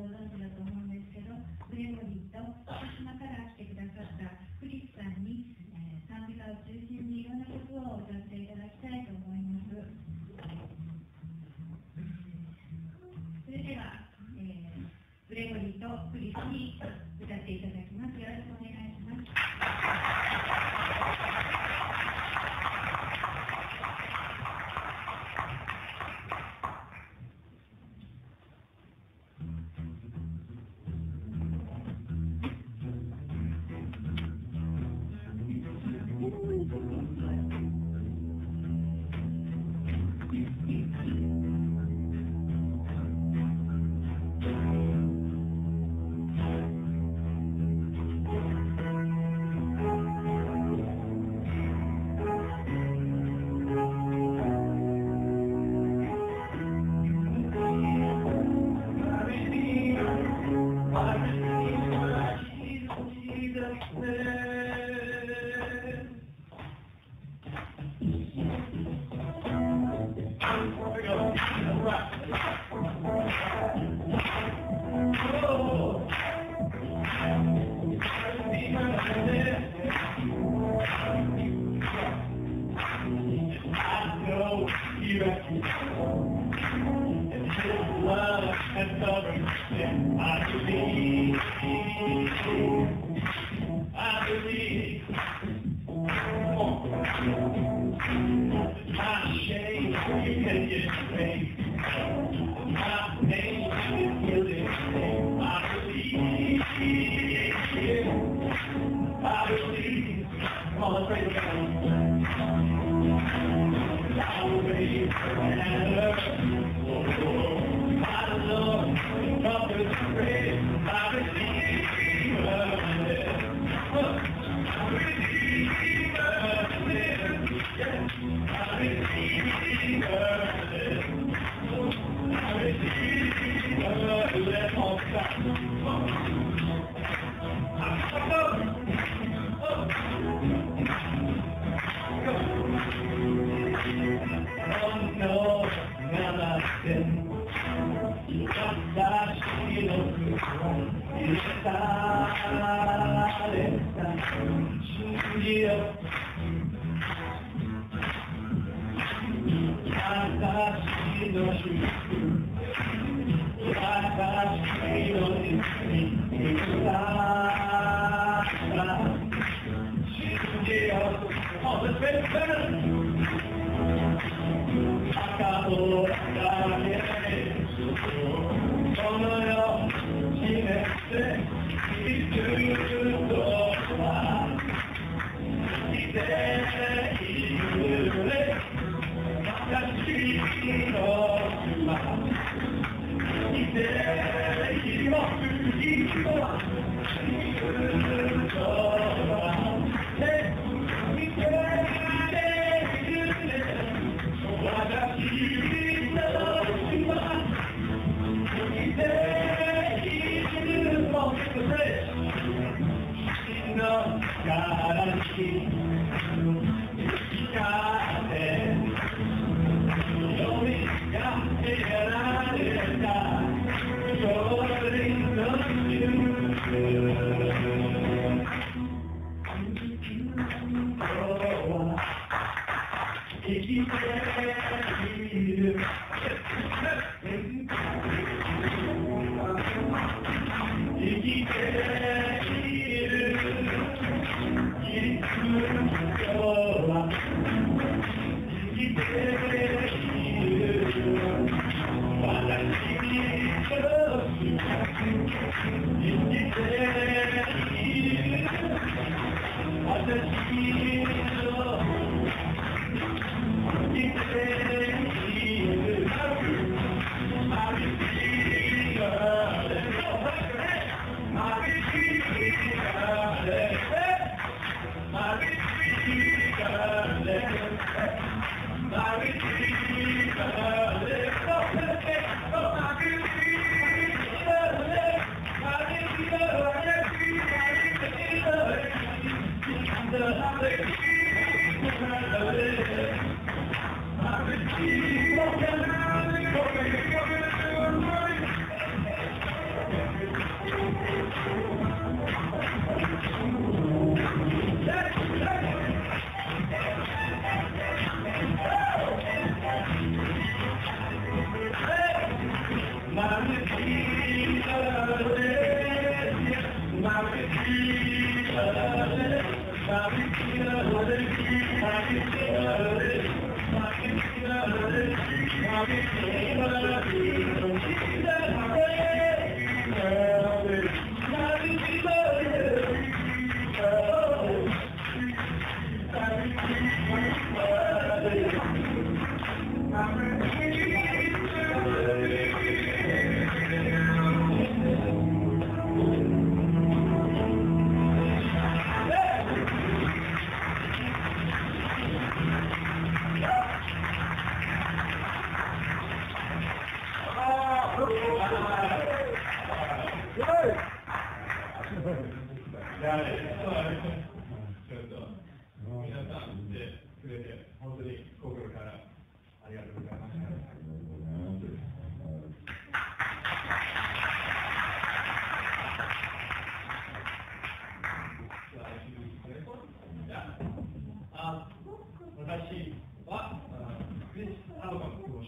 ご存知だと思うんですけどレリーと島から来てくださったクリスさんに、えー、賛美歌を中心にいろんな曲を歌っていただきたいと思いますそれでは、えー、レゴリーとクリスに歌っていただきますよろしくお願いします Yeah.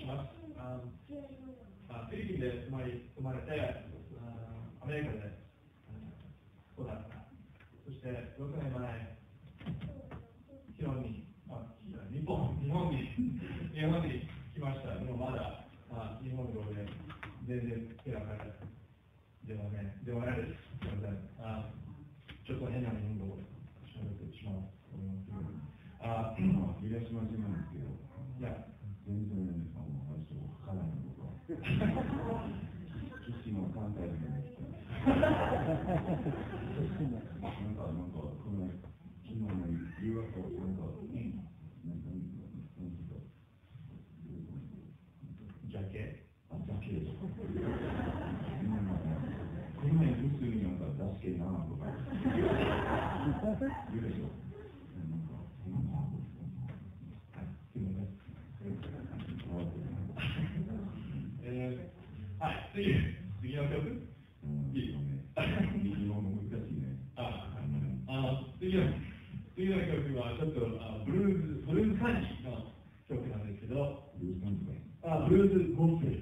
します。あフィリピンで生まれ生まれてアメリカで育った。そして6年前、日本に、あ日本日本に日本に来ました。でもまだあ日本語で全然手がかかでね、でないです。すみません。あちょっと変な日本語を喋ってしまうと思いますけど、あ、けど、いや、全然。岸も関西もなんか、なんか、の、昨日のなんか、なジャケあ、ジャケこ普通になんかなとか。言うでしょ。次、次の曲いいよね。日本語難しいね。あ、あ次の、次の曲はちょっとあブルーズ、ブルーズカンの曲なんですけど、ブルーズカンあ、ブルーズゴスペ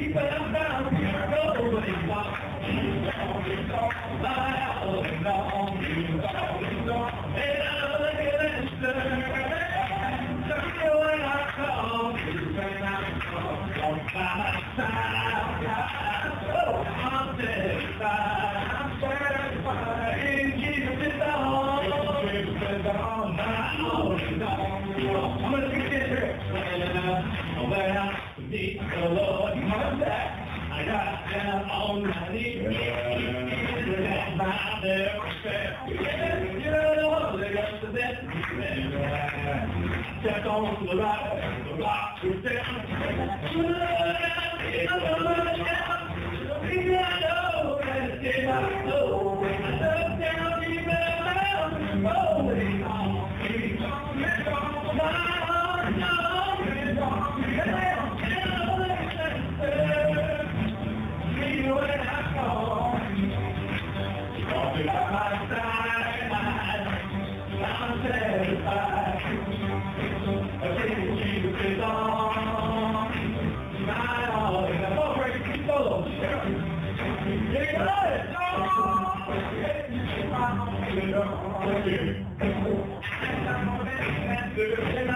Keep it like to the Thank you.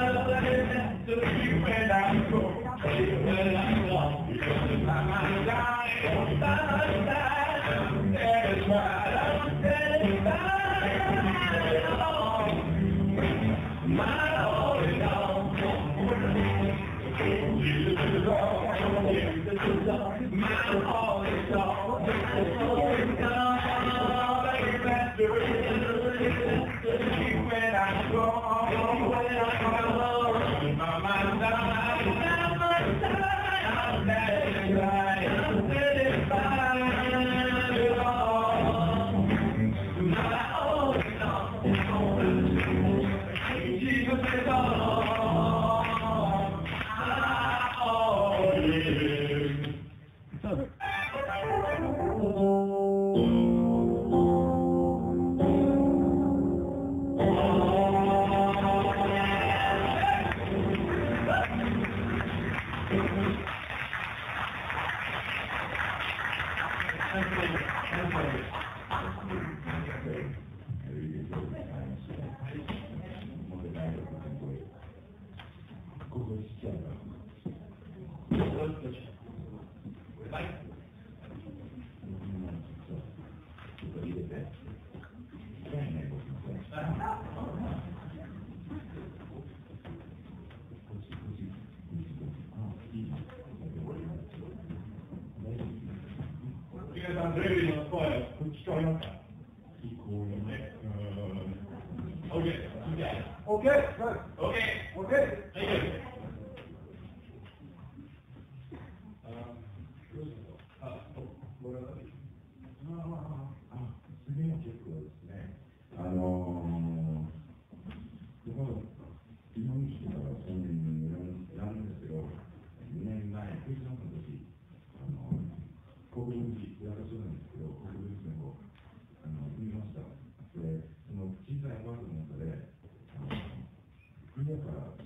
あのー、日本日本市のに言るんですけど、2年前、クリスマスの時、あの寺、裏なんですけど、国分寺のあの見ました。で、その小さいの中で、あの、から、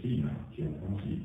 电源接东西。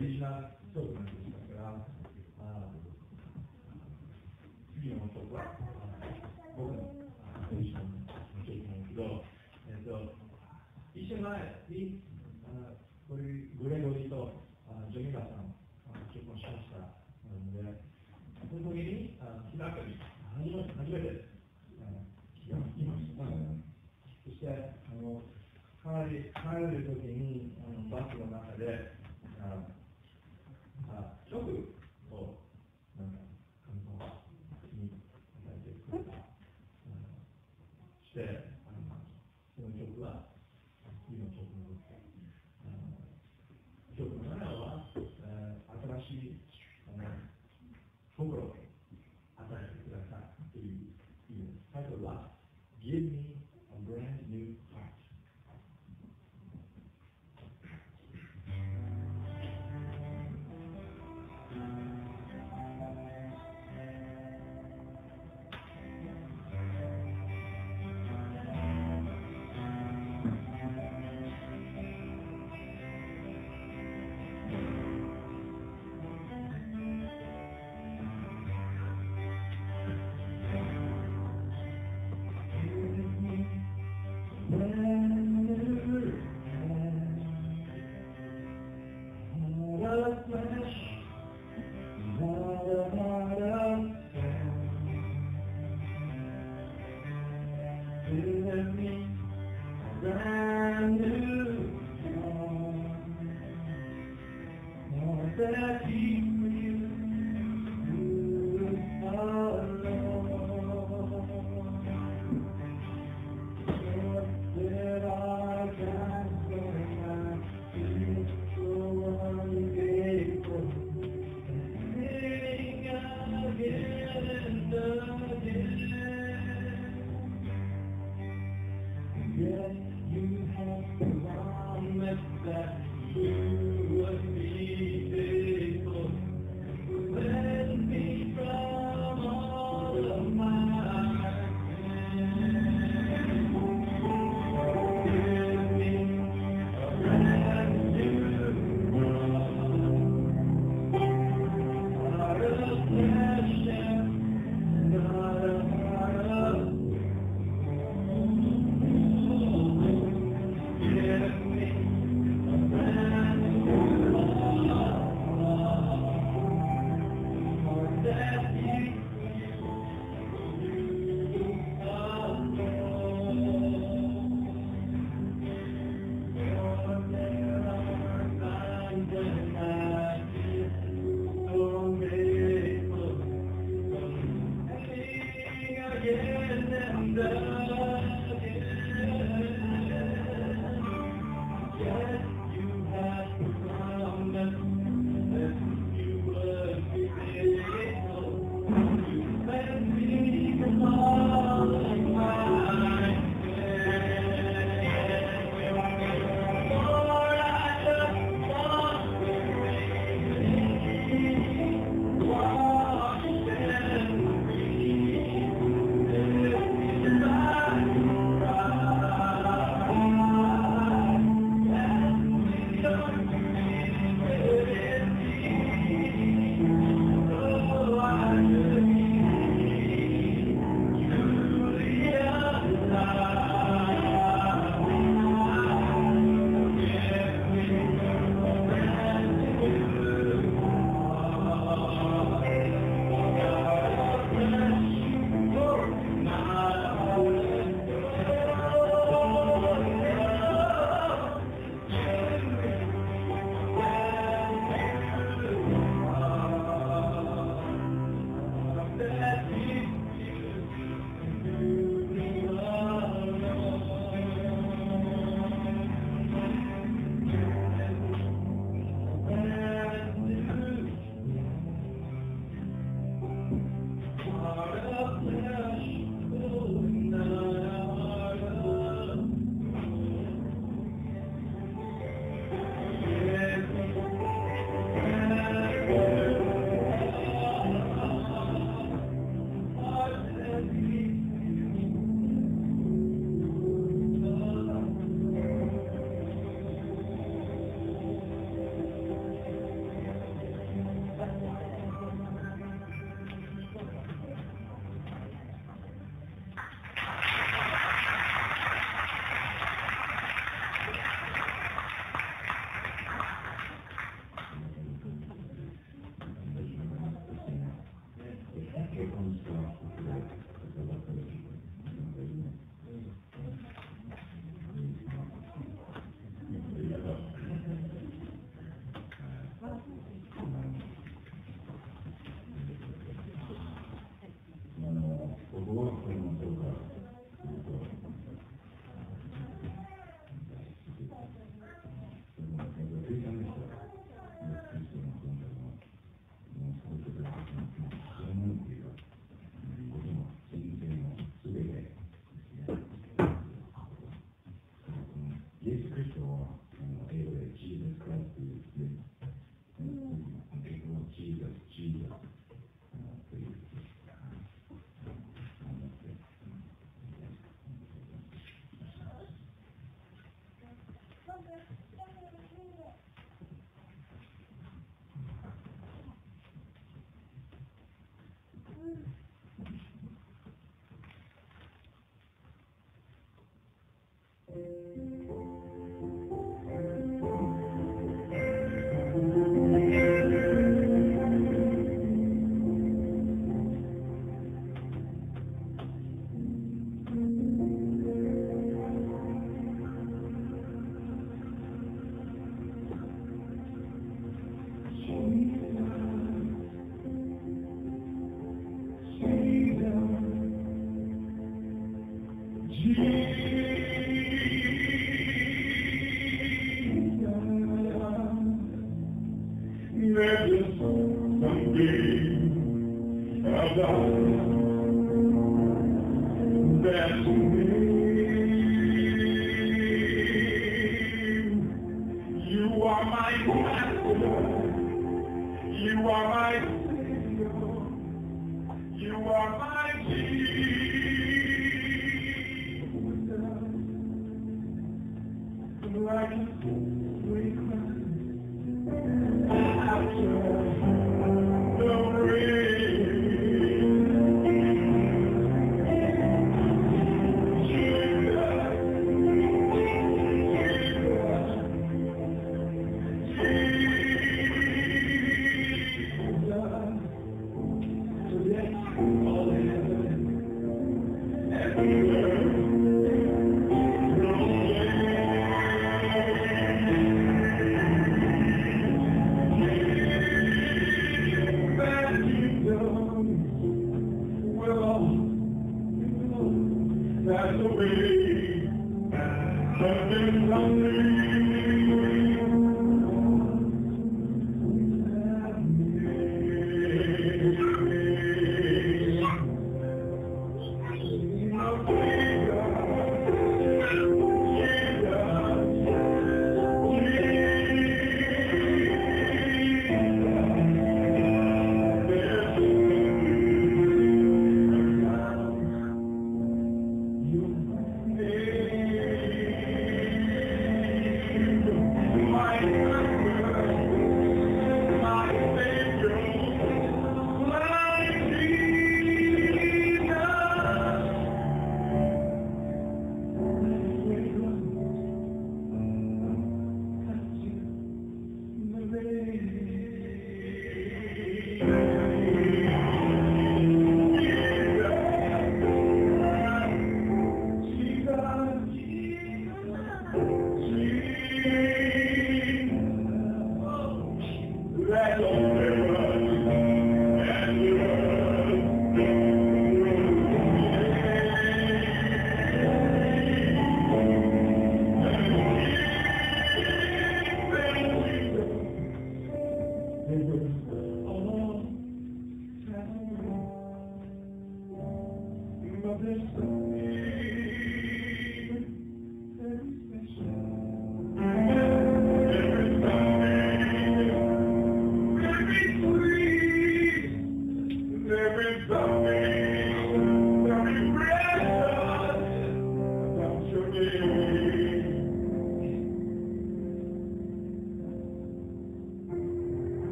リジナル教官でしたから、あ次の男は僕のポジションの時なですけど、えっと、一緒前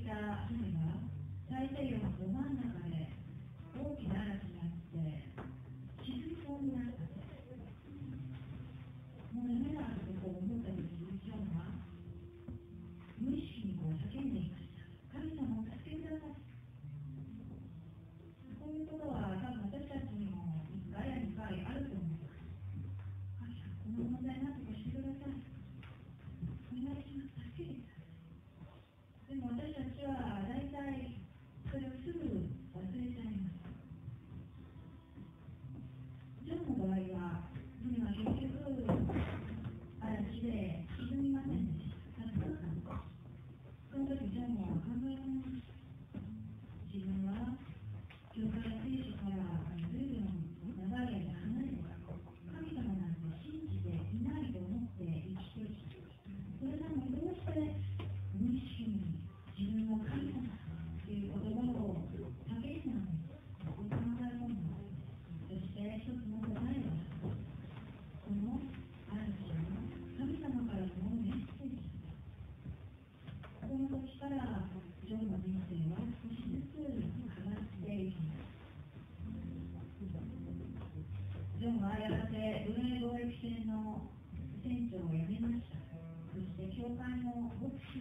的。の長を辞めましたそして教会の牧師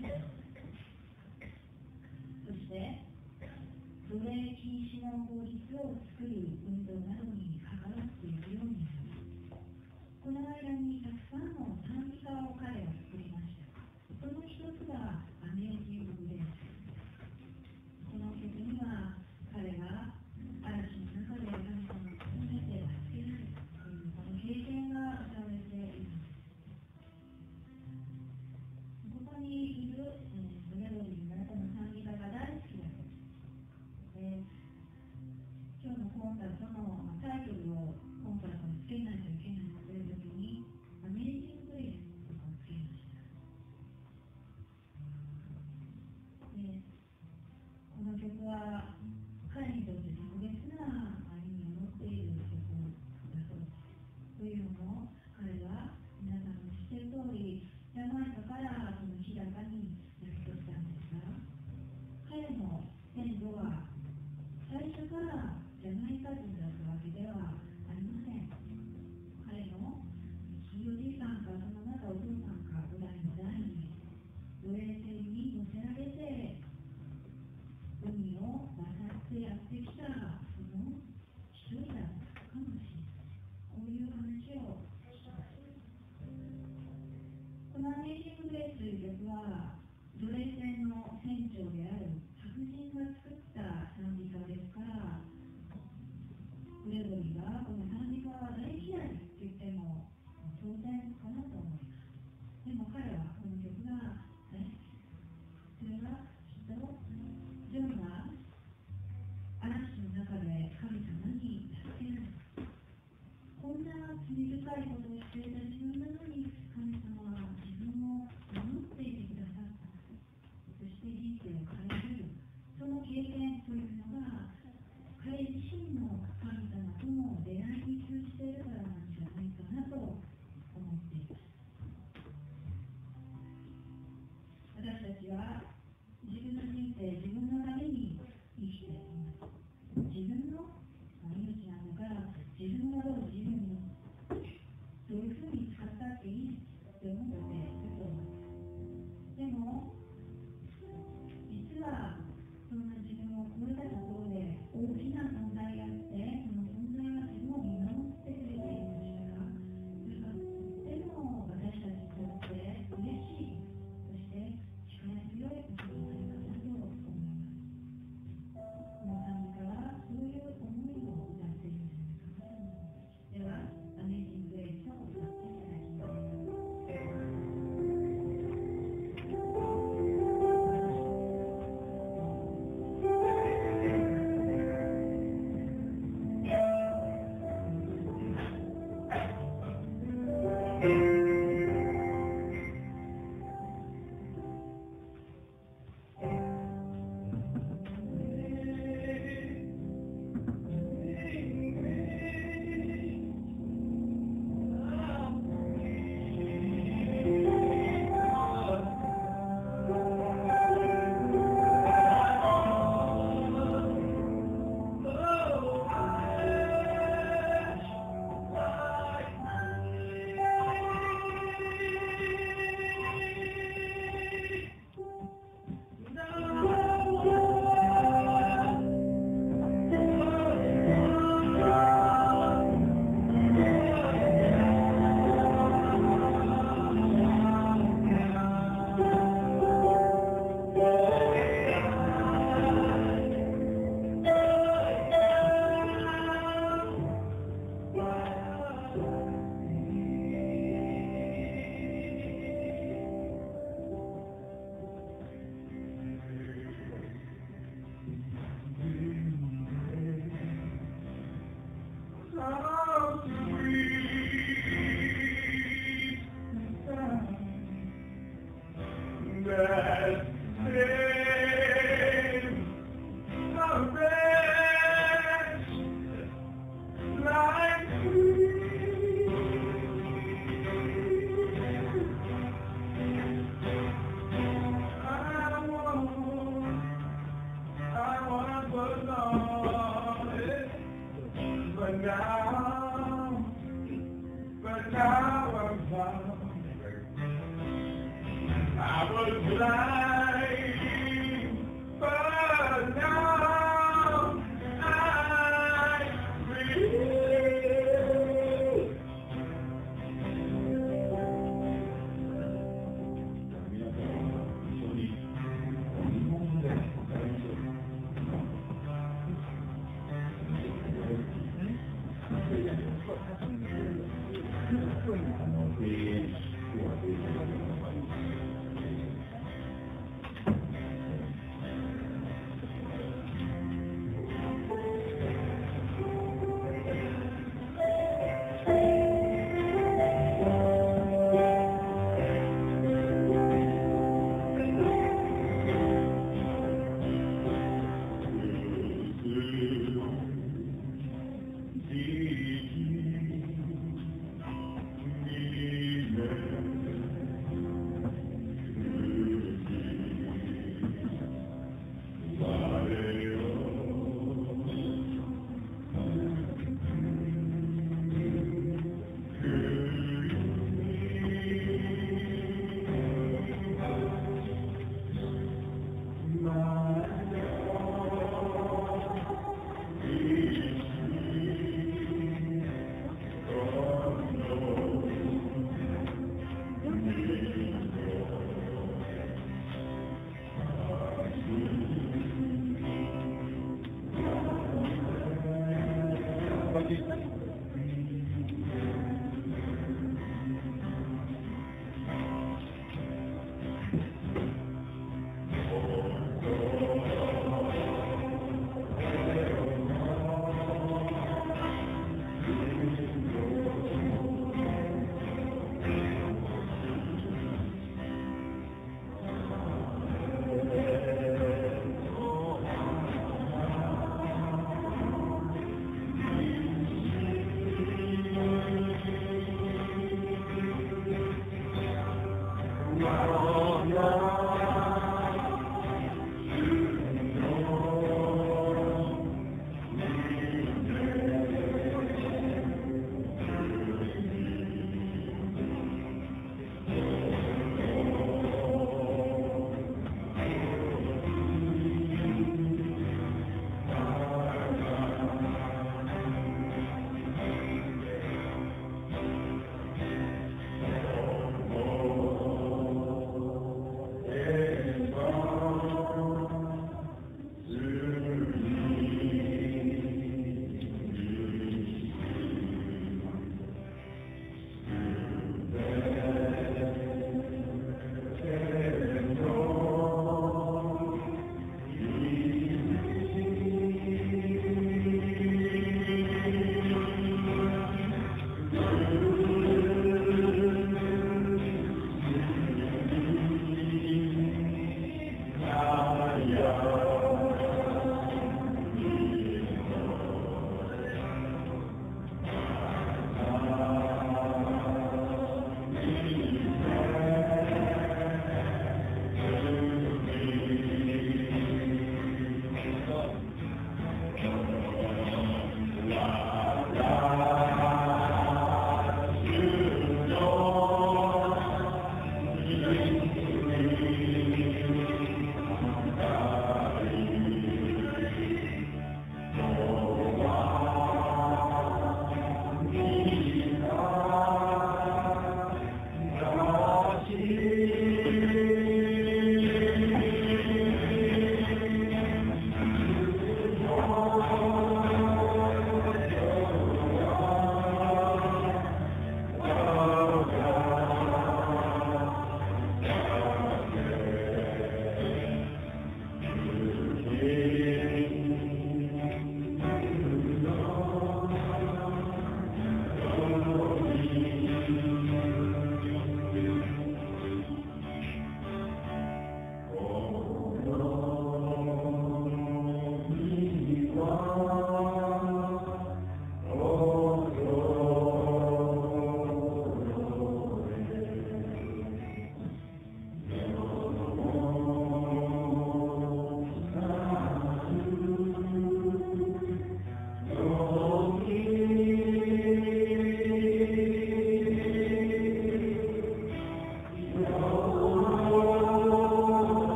そして不礼禁止の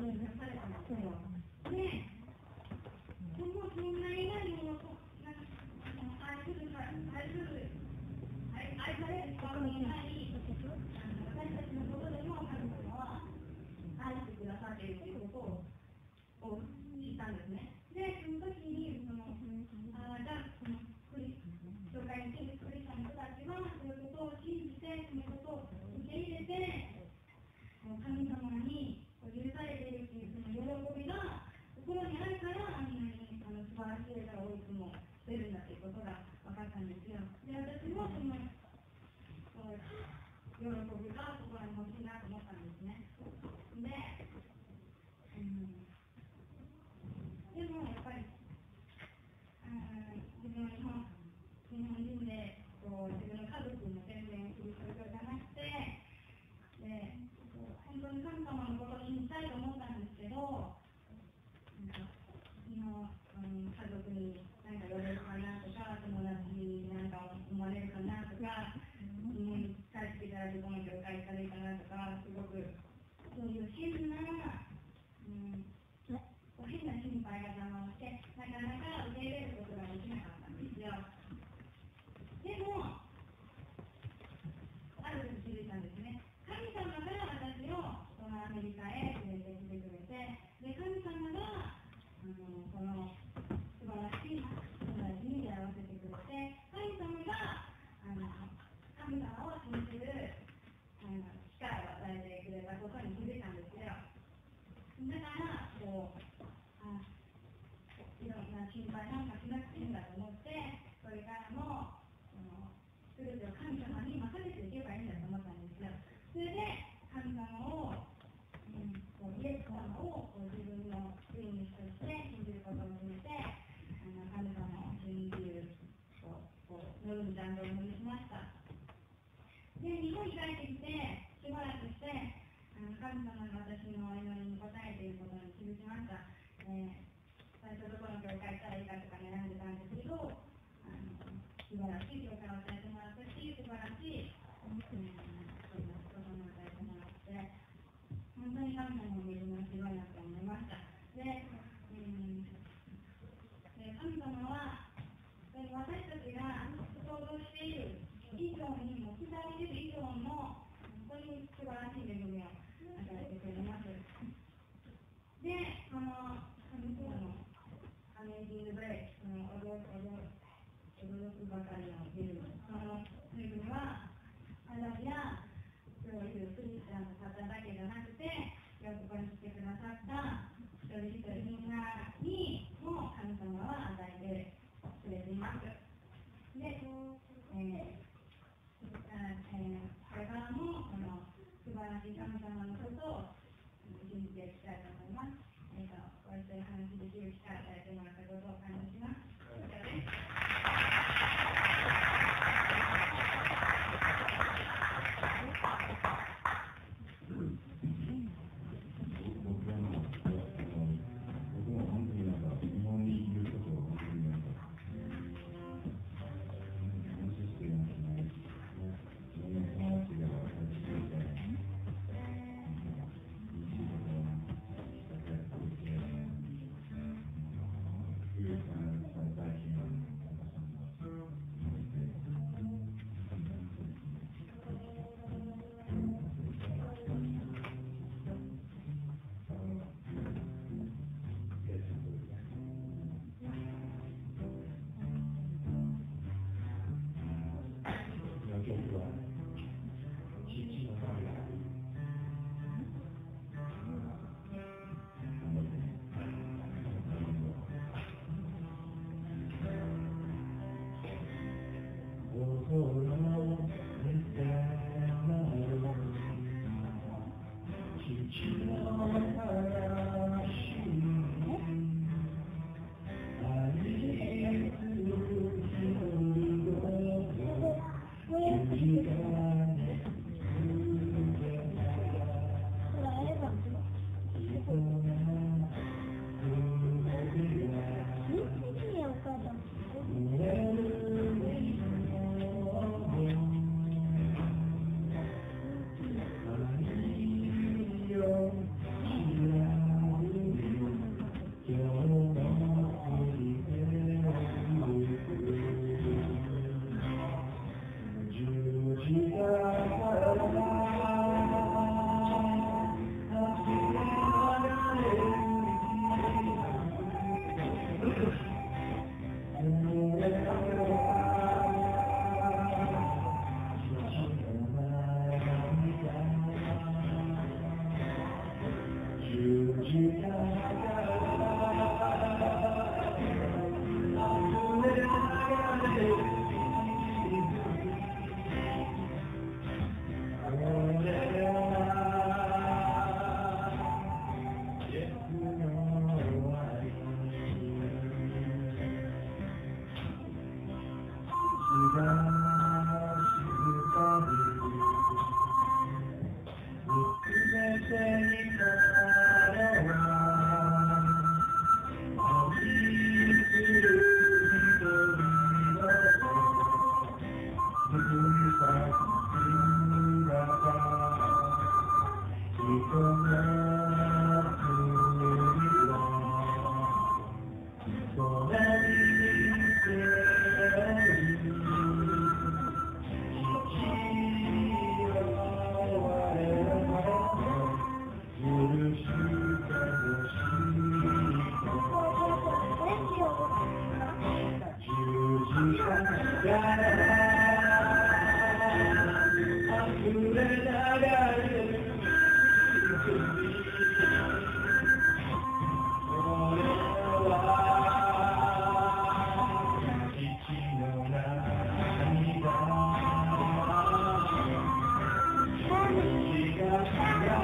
그런 역할을 안 하세요.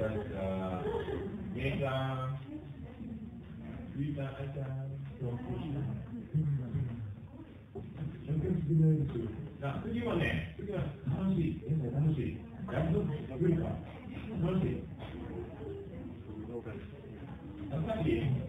なゃうから、姉さん、いい次はね、次は楽しい、楽しい、楽しい。楽しい。楽しい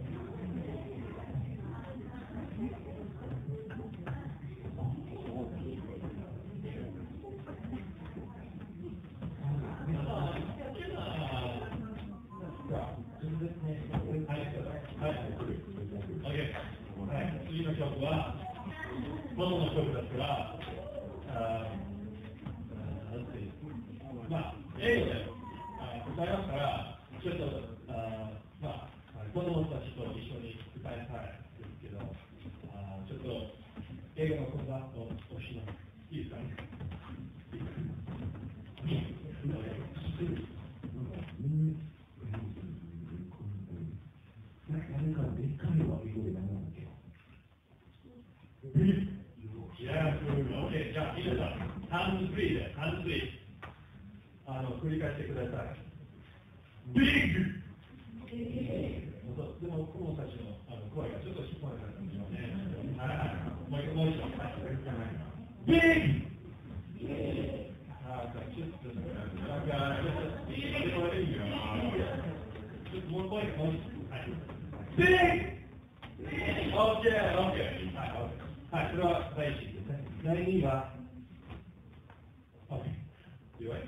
ッと押しいいですかね。いいですかビッグても雲たちのあの声がちょっと引っなかった。Big! Just one Oh yeah, okay. Hi, so uh, thank you. Okay.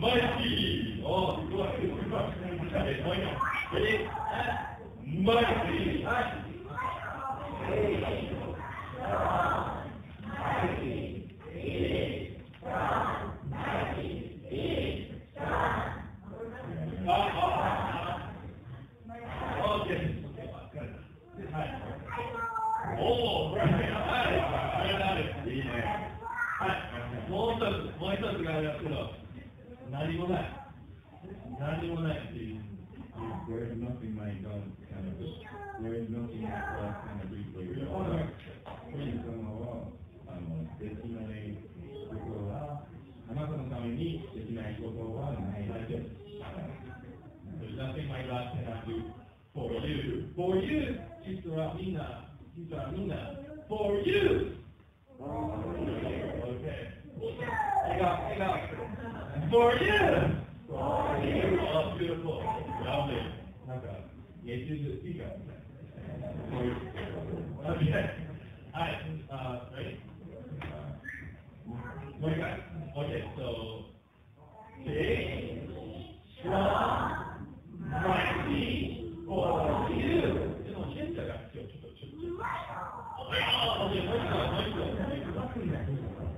ママイイもう一つもう一つがありますけど。91 Act. 91 Act is, there is nothing like gun cannabis. There is nothing There is nothing like あのできないことは、あなたのためにできないことはないです。There's nothing my God cannot do for you. For you, 実はみんな、実はみんな、for you! For you. Okay. Hang on, hang on. For you. For you. Oh, beautiful. Lovely. Okay. Yeah, you do. You Okay. All right. Uh, ready? Uh, what you got? Okay, so big, strong, mighty, for you.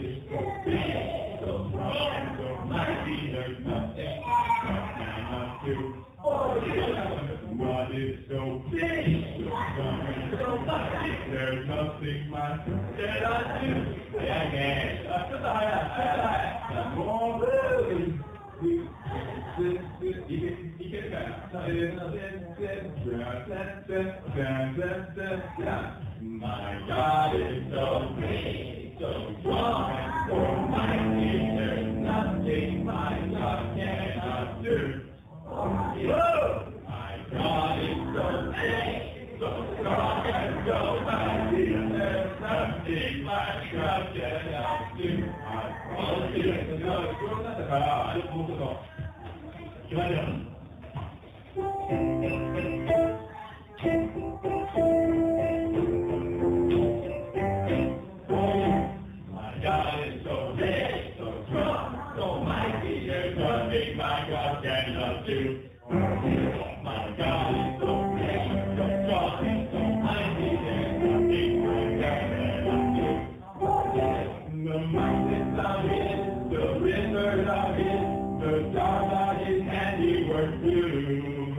is so big, so so there's nothing I do. Oh, is so big, so so there's nothing do. Yeah, yeah. More than yeah. My God is so big, so strong and so mighty, nothing my God cannot do. Whoa! My God is so big, so strong and so mighty, nothing my God cannot do. you my God, that love my God, so great, so strong, so mighty, there's nothing like that that I do. The mountains are his, the rivers are his, the stars are his handiwork too.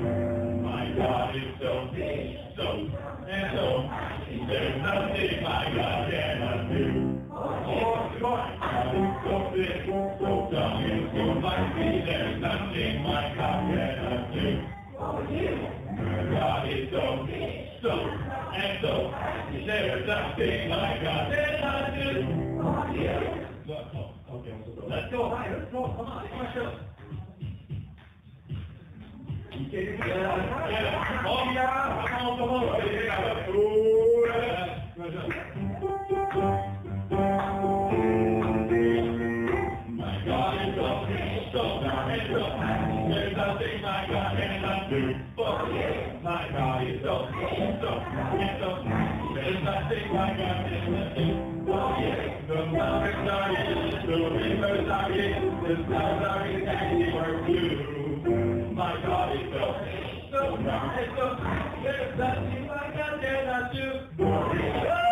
My God is so big, so and so mighty, there's nothing my God cannot do. Oh, my God is so big, so strong, you might be there, nothing my cop can God is so, so, and so, there's nothing my God cannot do. Okay, let's go Let's go, come on, come on, Yeah, come on, come on. say my God and I do. my God is so, so, so so. If I say my God and I do. the mother's not in, the river's not in, the sun's not in, and you are My God is so, so, so so. If I say my God and I do.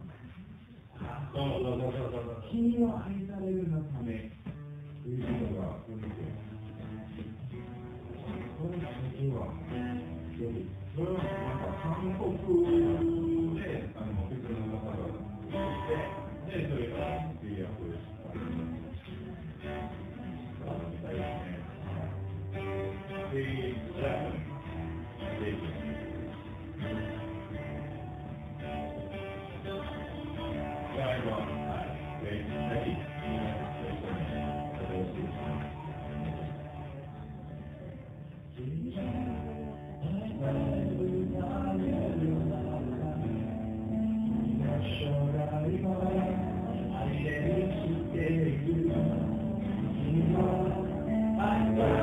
君は愛されるのためということがそれはなんか韓国であの別の方がでそれが契約みたいですね。で、じゃ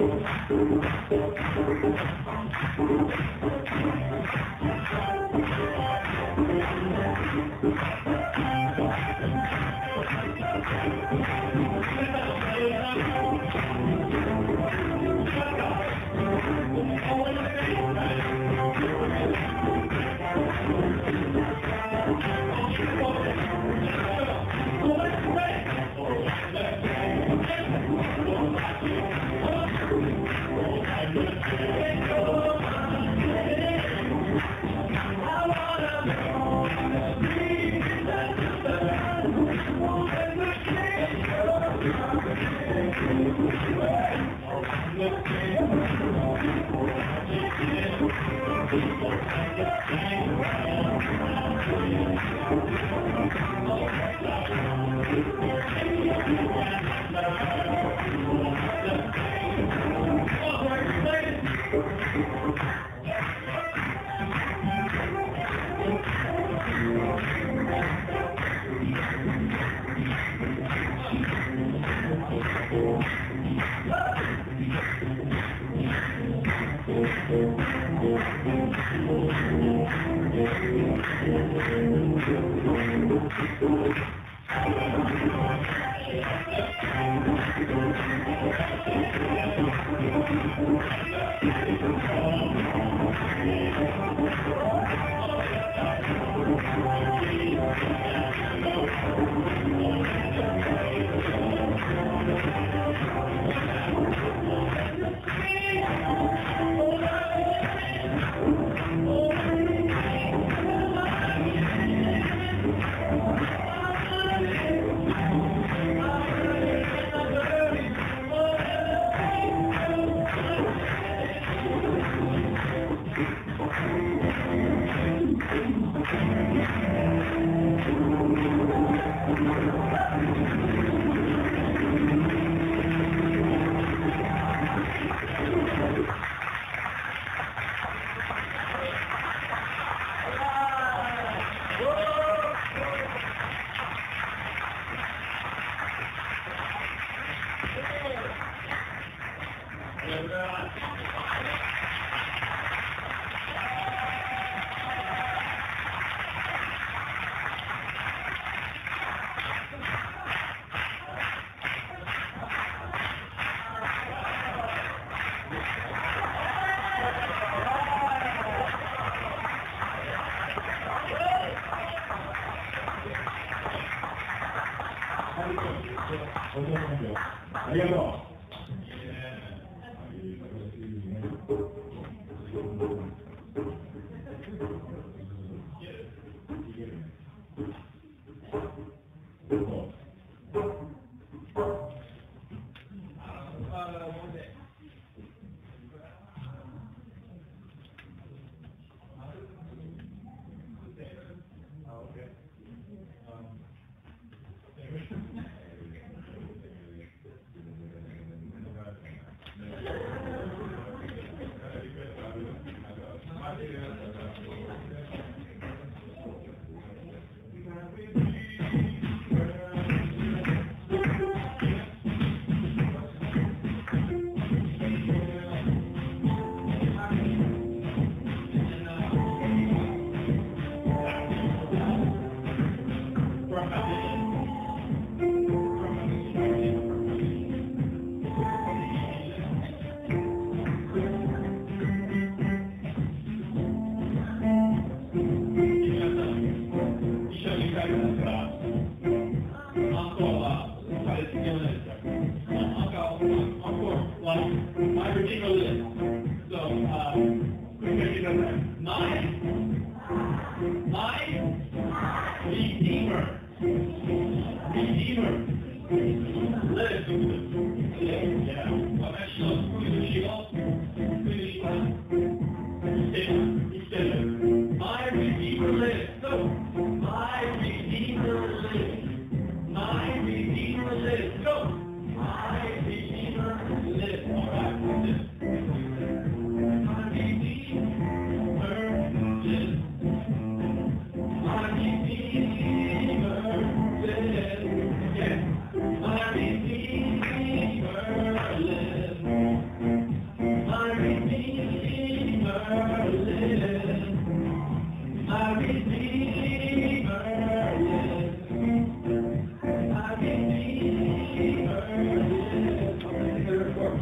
Thank you.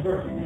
Thank you.